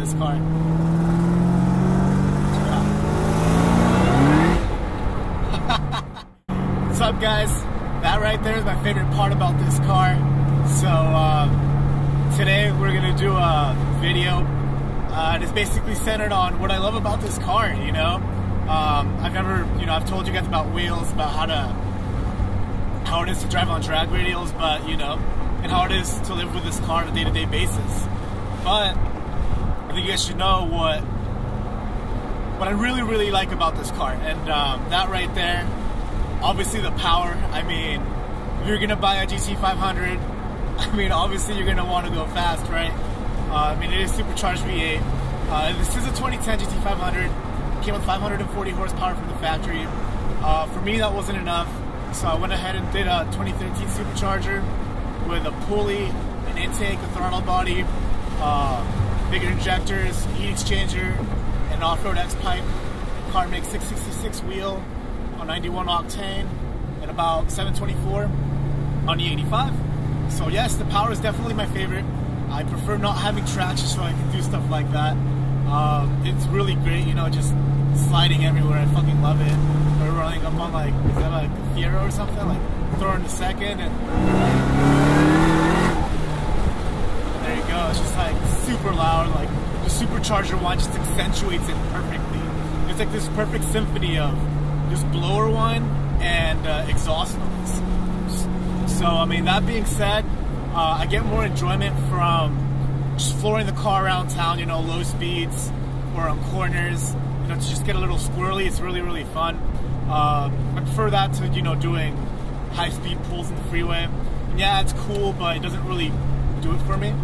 this car. What's up, guys? That right there is my favorite part about this car. So uh, today we're gonna do a video. Uh, and it's basically centered on what I love about this car. You know, um, I've never, you know, I've told you guys about wheels, about how to how it is to drive on drag radials, but you know, and how it is to live with this car on a day-to-day basis. But I think you guys should know what what I really, really like about this car, and um, that right there, obviously the power. I mean, you're gonna buy a GT500, I mean, obviously you're gonna want to go fast, right? Uh, I mean, it is supercharged V8. Uh, this is a 2010 GT500. Came with 540 horsepower from the factory. Uh, for me, that wasn't enough, so I went ahead and did a 2013 supercharger with a pulley, an intake, a throttle body, uh, bigger injectors, heat exchanger, an off-road X-pipe. Car makes 666 wheel on 91 octane and about 724 on the 85. So yes, the power is definitely my favorite. I prefer not having traction so I can do stuff like that. Um, it's really great, you know, just sliding everywhere. I fucking love it. Or running up on like, is that like a Fiero or something? Like throwing the second and go. It's just like super loud. Like the supercharger one just accentuates it perfectly. It's like this perfect symphony of just blower one and uh, exhaust noise. So I mean, that being said, uh, I get more enjoyment from just flooring the car around town. You know, low speeds or on corners. You know, to just get a little squirrely. It's really really fun. Uh, I prefer that to you know doing high speed pulls in the freeway. Yeah, it's cool, but it doesn't really do it for me.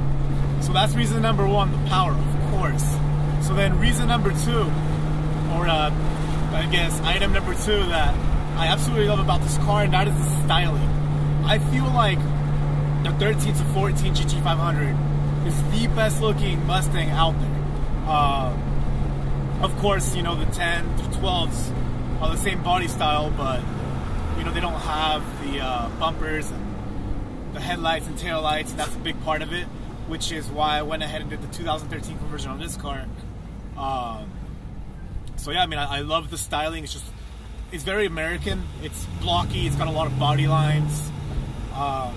So that's reason number one, the power, of course. So then reason number two, or uh, I guess item number two that I absolutely love about this car, and that is the styling. I feel like the 13 to 14 GT500 is the best looking Mustang out there. Uh, of course, you know the 10 to 12s are the same body style, but you know they don't have the uh, bumpers and the headlights and tail lights, and that's a big part of it, which is why I went ahead and did the 2013 conversion on this car. Um, so yeah, I mean, I, I, love the styling. It's just, it's very American. It's blocky. It's got a lot of body lines. Uh,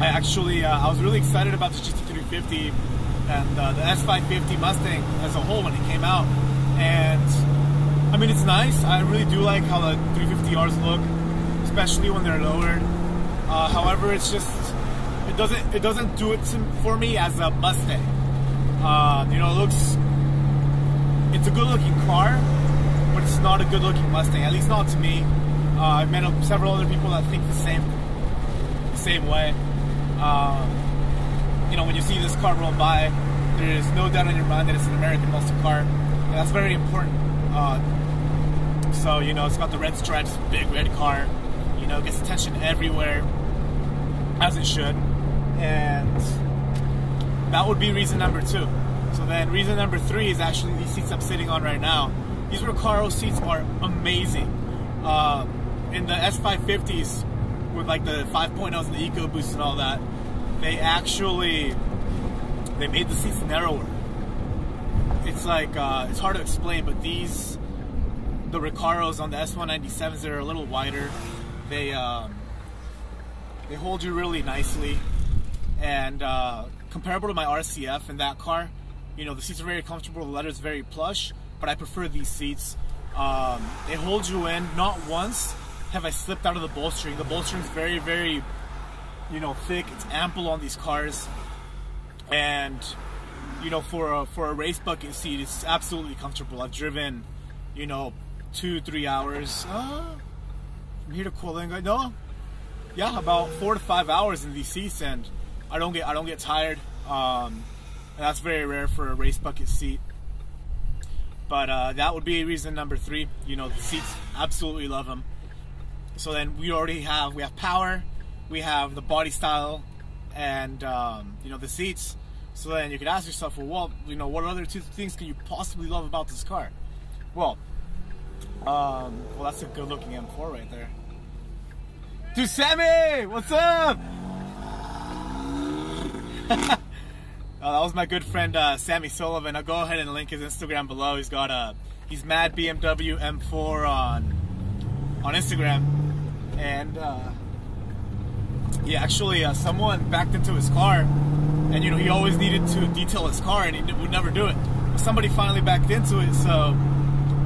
I actually, uh, I was really excited about the GT350 and uh, the S550 Mustang as a whole when it came out. And I mean, it's nice. I really do like how the 350Rs look, especially when they're lowered. Uh, however, it's just it doesn't it doesn't do it for me as a Mustang. Uh, you know, it looks it's a good looking car, but it's not a good looking Mustang. At least not to me. Uh, I've met several other people that think the same the same way. Uh, you know, when you see this car roll by, there is no doubt in your mind that it's an American muscle car, and that's very important. Uh, so you know, it's got the red stripes, big red car you know, gets attention everywhere, as it should. And that would be reason number two. So then reason number three is actually these seats I'm sitting on right now. These Recaro seats are amazing. Uh, in the S550s, with like the 5.0s and the EcoBoost and all that, they actually they made the seats narrower. It's like uh, it's hard to explain, but these the Recaros on the S197s they're a little wider they um, they hold you really nicely, and uh, comparable to my RCF in that car, you know the seats are very comfortable, the leather is very plush, but I prefer these seats. Um, they hold you in. Not once have I slipped out of the bolstering. The bolstering is very, very, you know, thick. It's ample on these cars, and you know, for a, for a race bucket seat, it's absolutely comfortable. I've driven, you know, two, three hours. Uh, from here to Coalinga. No, yeah, about four to five hours in these seats, and I don't get I don't get tired. Um, that's very rare for a race bucket seat. But uh, that would be reason number three. You know, the seats absolutely love them. So then we already have we have power, we have the body style, and um, you know the seats. So then you could ask yourself, well, well, you know, what other two things can you possibly love about this car? Well, um, well, that's a good looking M4 right there. Dude, Sammy, what's up? Uh, that was my good friend uh, Sammy Sullivan. I'll go ahead and link his Instagram below. He's got a he's Mad BMW M4 on on Instagram, and uh, he actually uh, someone backed into his car, and you know he always needed to detail his car, and he would never do it. But somebody finally backed into it, so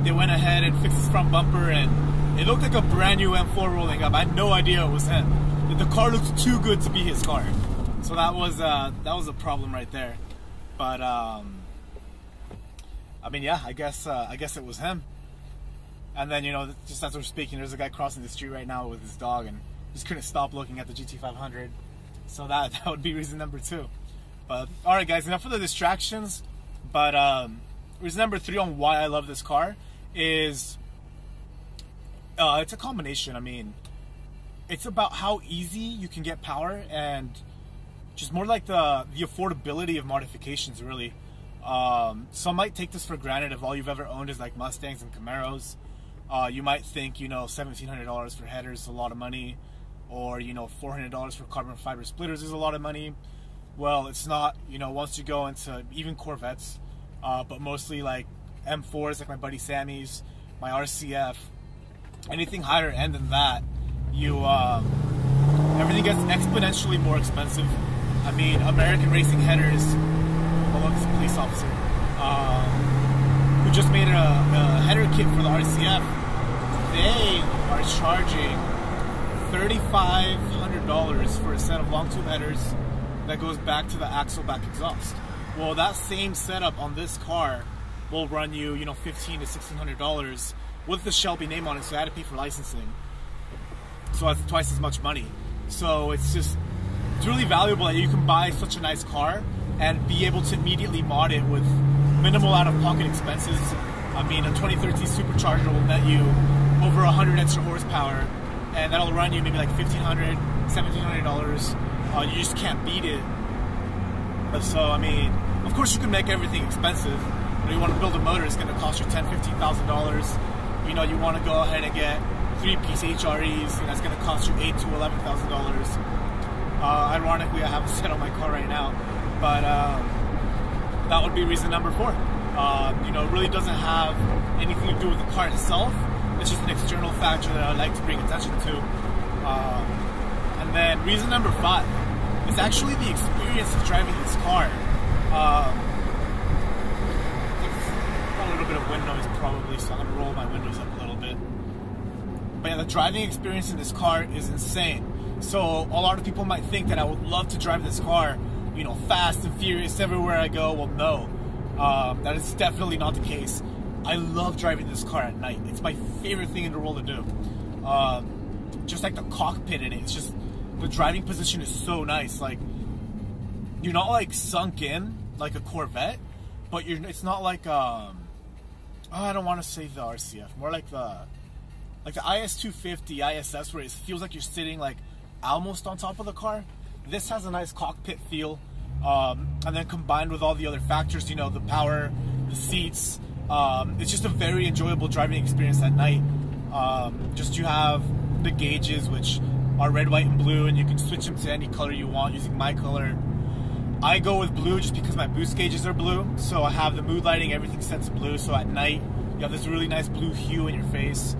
they went ahead and fixed his front bumper, and it looked like a brand new M4 rolling up. I had no idea it was him. The car looked too good to be his car, so that was uh, that was a problem right there. But um, I mean, yeah, I guess uh, I guess it was him. And then you know, just as we're speaking, there's a guy crossing the street right now with his dog, and just couldn't stop looking at the GT500. So that that would be reason number two. But all right, guys, enough of the distractions. But um, reason number three on why I love this car is uh, it's a combination. I mean, it's about how easy you can get power and just more like the the affordability of modifications. Really, um, some might take this for granted if all you've ever owned is like Mustangs and Camaros. Uh, you might think you know seventeen hundred dollars for headers is a lot of money, or you know four hundred dollars for carbon fiber splitters is a lot of money. Well, it's not. You know, once you go into even Corvettes, uh, but mostly like M4s, like my buddy Sammy's, my RCF, anything higher end than that, you um, everything gets exponentially more expensive. I mean, American Racing Headers, this police officer, um, who just made a, a header kit for the RCF, they are charging $3,500 for a set of long tube headers that goes back to the axle back exhaust. Well, that same setup on this car will run you, you know, fifteen to sixteen hundred dollars with the Shelby name on it. So I had to pay for licensing, so that's twice as much money. So it's just it's really valuable that you can buy such a nice car and be able to immediately mod it with minimal out-of-pocket expenses. I mean, a 2013 supercharger will net you over 100 extra horsepower, and that'll run you maybe like 1500 1700 dollars. Uh, you just can't beat it. So I mean, of course you can make everything expensive. But you want to build a motor, it's going to cost you ten, fifteen thousand dollars. You know, you want to go ahead and get three-piece HREs, and that's going to cost you eight to eleven thousand dollars. Uh, ironically, I have a set on my car right now, but uh, that would be reason number four. Uh, you know, it really doesn't have anything to do with the car itself. It's just an external factor that I like to bring attention to. Um, and then reason number five is actually the experience of driving this car. Um, a little bit of wind noise probably, so I'm gonna roll my windows up a little bit. But yeah, the driving experience in this car is insane. So a lot of people might think that I would love to drive this car, you know, fast and furious everywhere I go. Well, no, um, that is definitely not the case. I love driving this car at night. It's my favorite thing in the world to do. Um, just like the cockpit in it, it's just the driving position is so nice. Like you're not like sunk in like a Corvette, but you're. It's not like um. Oh, I don't want to say the RCF. More like the like the IS 250 ISS, where it feels like you're sitting like almost on top of the car. This has a nice cockpit feel, um, and then combined with all the other factors, you know, the power, the seats. Um, it's just a very enjoyable driving experience at night. Um, just you have the gauges, which are red, white, and blue, and you can switch them to any color you want using my color. I go with blue just because my boost gauges are blue, so I have the mood lighting, everything set to blue. So at night, you have this really nice blue hue in your face,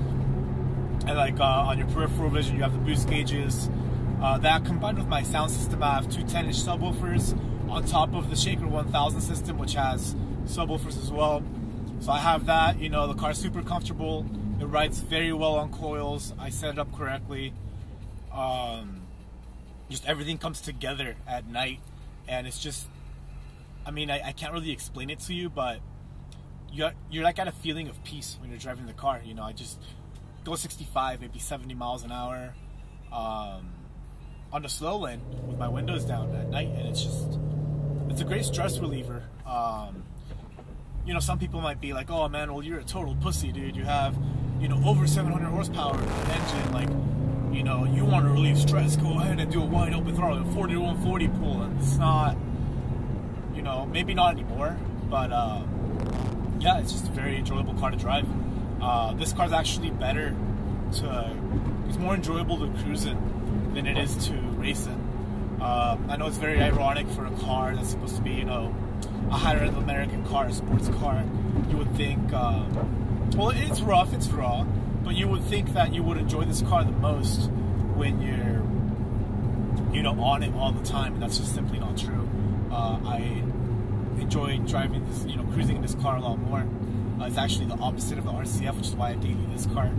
and like uh, on your peripheral vision, you have the boost gauges. Uh, that combined with my sound system, I have two 10-inch subwoofers on top of the Shaker 1000 system, which has subwoofers as well. So I have that. You know, the car's super comfortable. It rides very well on coils. I set it up correctly. Um, just everything comes together at night, and it's just. I mean, I, I can't really explain it to you, but you're you're like at a feeling of peace when you're driving the car. You know, I just go 65, maybe 70 miles an hour, um, on the slow lane with my windows down at night, and it's just it's a great stress reliever. Um, you know, some people might be like, "Oh man, well you're a total pussy, dude. You have, you know, over 700 horsepower engine. Like, you know, you want to relieve stress? Go ahead and do a wide open throttle, a 40 to 140 pull." And it's not, you know, maybe not anymore, but uh, yeah, it's just a very enjoyable car to drive. Uh, this car's actually better to, it's more enjoyable to cruise in than it is to race in. Um, I know it's very ironic for a car that's supposed to be, you know, a higher end American car, a sports car. You would think, um, well, it's rough, it's raw, but you would think that you would enjoy this car the most when you're, you know, on it all the time, and that's just simply not true. Uh, I enjoy driving this, you know, cruising in this car a lot more. Uh, it's actually the opposite of the RCF, which is why I daily this car.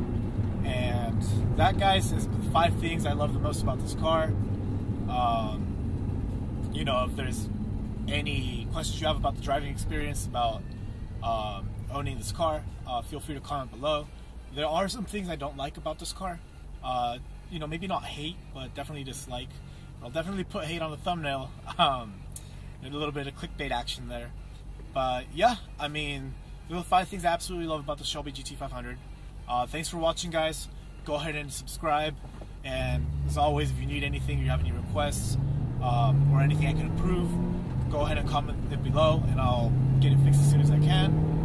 And that, guys, is the five things I love the most about this car. Um, you know, if there's any questions you have about the driving experience, about um, owning this car, uh, feel free to comment below. There are some things I don't like about this car. Uh, you know, maybe not hate, but definitely dislike. I'll definitely put hate on the thumbnail. Um, a little bit of clickbait action there. But yeah, I mean, those five things I absolutely love about the Shelby GT500. Uh, thanks for watching, guys. Go ahead and subscribe. And as always, if you need anything, you have any requests, um, or anything I can improve, go ahead and comment it below, and I'll get it fixed as soon as I can.